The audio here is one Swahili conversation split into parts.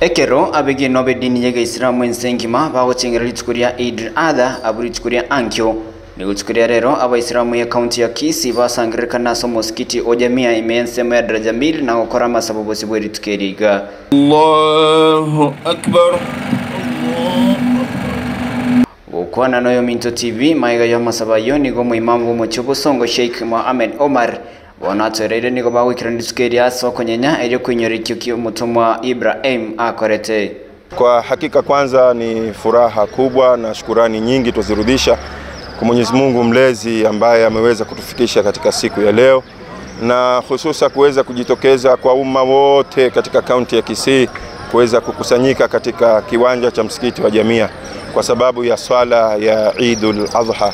ekero abegi nobe dini yega isilamu ensengima bagochengera rituko rya Eid al-Adha abu rituko ankyo. Nigutuko rya rero abaisilamu ya kaunti ya Kisii basangiririkana ase mosikiti ojamia imeensemo ya daraja mbili na gukora amasabo bosi bwe rituko eriga Allahu Akbar. gukwana noyo minto tv maiga yo masaba yo nigo muimamu w'umucyo busongo sheikh mohamed omar bonatwereire nigo bagwikira rituko rya soko nyenya eryo kwinyora ikyo mutumwa ibrahim akorete Kwa hakika kwanza ni furaha kubwa na shukurani nyingi twazirudisha kwa Mwenyezi Mungu mlezi ambaye ameweza kutufikisha katika siku ya leo na hususa kuweza kujitokeza kwa umma wote katika kaunti ya Kisii kuweza kukusanyika katika kiwanja cha msikiti wa Jamia kwa sababu ya swala ya Eidul Adha.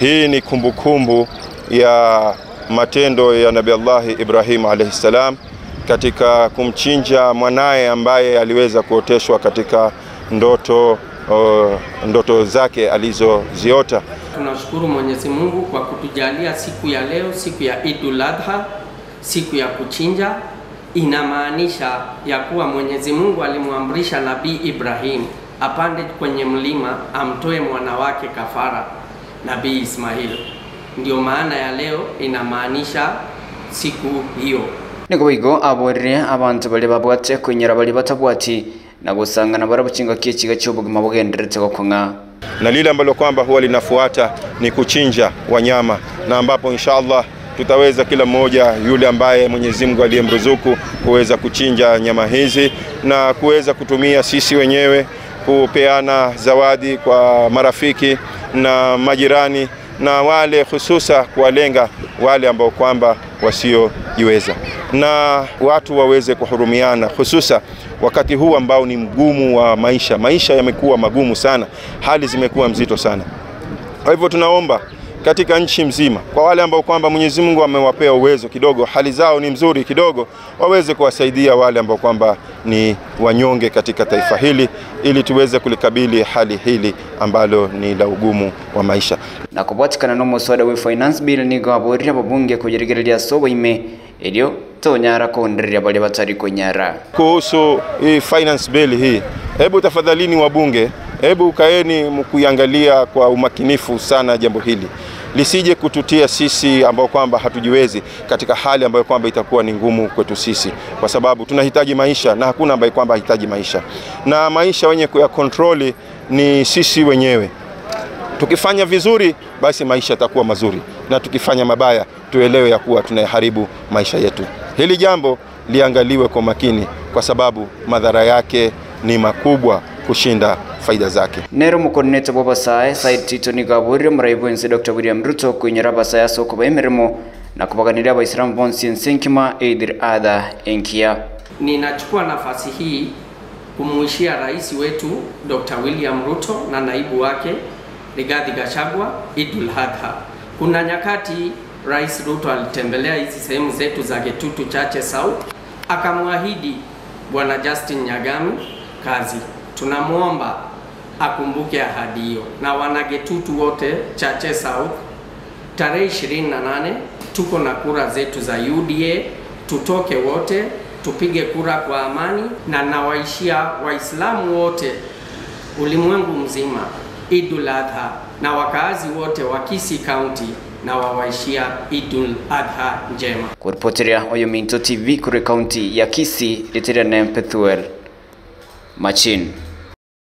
Hii ni kumbukumbu ya matendo ya Nabii Allah Ibrahim alayhi salam katika kumchinja mwanaye ambaye aliweza kuoteshwa katika ndoto uh, ndoto zake alizoziota. Tunashukuru Mwenyezi Mungu kwa kutujalia siku ya leo, siku ya Idul Adha, siku ya kuchinja. Inamaanisha ya kuwa Mwenyezi Mungu alimwamrisha Nabii Ibrahim apande kwenye mlima amtoe mwana wake kafara, Nabii Ismail. Ndio maana ya leo inamaanisha siku hiyo. niko bigo aborire abantu bari babwate kunyera bari batabwati na gusangana barabukinga k'ikiga cy'ubugima bugenderetse kunga na lile ambalo kwamba huwa linafuata ni kuchinja wanyama, na ambapo inshallah tutaweza kila mmoja yule ambaye Mwenyezi Mungu aliyemruzuku kuweza kuchinja nyama hizi na kuweza kutumia sisi wenyewe kupeana zawadi kwa marafiki na majirani na wale hususa kuwalenga wale ambao kwamba wasiojiweza na watu waweze kuhurumiana hususa wakati huu ambao ni mgumu wa maisha. Maisha yamekuwa magumu sana, hali zimekuwa mzito sana. Kwa hivyo tunaomba katika nchi mzima, kwa wale ambao kwamba Mwenyezi Mungu amewapea uwezo kidogo, hali zao ni mzuri kidogo, waweze kuwasaidia wale ambao kwamba ni wanyonge katika taifa hili, ili tuweze kulikabili hali hili ambalo ni la ugumu wa maisha. Na kubwatikana n'omuswada we finance bill nigo aborire ababunge ya sobo ime eryo tonyara kuhundirira bali batari kunyara. Kuhusu hii finance bill hii, hebu tafadhalini wabunge, hebu kaeni mkuiangalia kwa umakinifu sana jambo hili. Lisije kututia sisi ambao kwamba hatujiwezi katika hali ambayo kwamba itakuwa ni ngumu kwetu sisi, kwa sababu tunahitaji maisha na hakuna ambaye kwamba hahitaji maisha, na maisha wenye kuya kontroli ni sisi wenyewe. Tukifanya vizuri, basi maisha yatakuwa mazuri, na tukifanya mabaya, tuelewe ya kuwa tunayaharibu maisha yetu. Hili jambo liangaliwe kwa makini, kwa sababu madhara yake ni makubwa kushinda faida zake. nero mukoordinator bwa said side tito nigaburire muraibu wensi dr william ruto kwinyera basae asokoba emirimo na kubaganirira abaisilamu bonsi ensenkima eidir adha enkia Ninachukua nafasi hii kumuishia rais wetu Dr. William Ruto na naibu wake Rigathi Gachagua Idul Adha. Kuna nyakati Rais Ruto alitembelea hizi sehemu zetu za Getutu Chache South, akamwahidi Bwana Justin Nyagami kazi. Tunamwomba akumbuke ahadi hiyo, na wana Getutu wote Chache South tarehe 28 tuko na kura zetu za UDA, tutoke wote tupige kura kwa amani, na nawaishia Waislamu wote ulimwengu mzima Idul Adha, na wakazi wote wa Kisii County na wawaishia Idul Adha njema. kuripotiria oyo minto tv kuri kaunti ya kisii ritiria Nempethuel machin